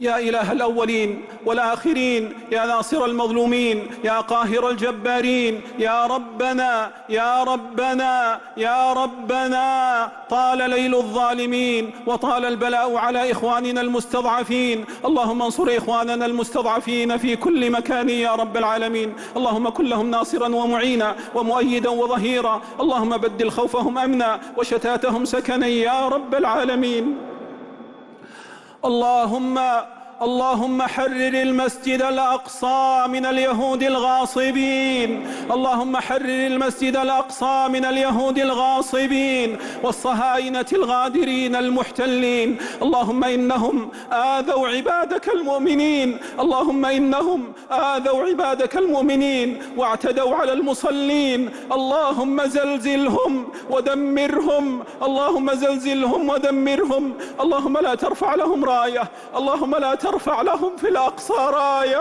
يا إله الأولين والآخرين يا ناصر المظلومين يا قاهر الجبارين يا ربنا يا ربنا يا ربنا. طال ليل الظالمين وطال البلاء على إخواننا المستضعفين. اللهم انصر إخواننا المستضعفين في كل مكان يا رب العالمين. اللهم كن لهم ناصرا ومعينا ومؤيدا وظهيرا. اللهم بدل خوفهم أمنا وشتاتهم سكنا يا رب العالمين. اللهم اللهم حرر المسجد الأقصى من اليهود الغاصبين. اللهم حرر المسجد الأقصى من اليهود الغاصبين والصهاينة الغادرين المحتلين. اللهم إنهم آذوا عبادك المؤمنين. اللهم إنهم آذوا عبادك المؤمنين واعتدوا على المصلين. اللهم زلزلهم ودمرهم. اللهم زلزلهم ودمرهم. اللهم لا ترفع لهم راية. اللهم لا ترفع لهم في الأقصى راية.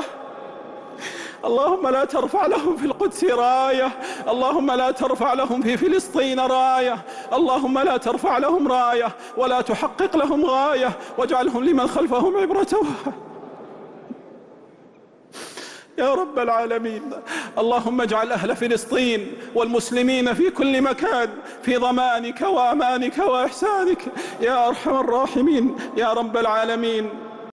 اللهم لا ترفع لهم في القدس راية. اللهم لا ترفع لهم في فلسطين راية. اللهم لا ترفع لهم راية ولا تحقق لهم غاية. واجعلهم لمن خلفهم عبرة. يا رب العالمين اللهم اجعل أهل فلسطين والمسلمين في كل مكان في ضمانك وأمانك وإحسانك. يا أرحم الراحمين يا رب العالمين.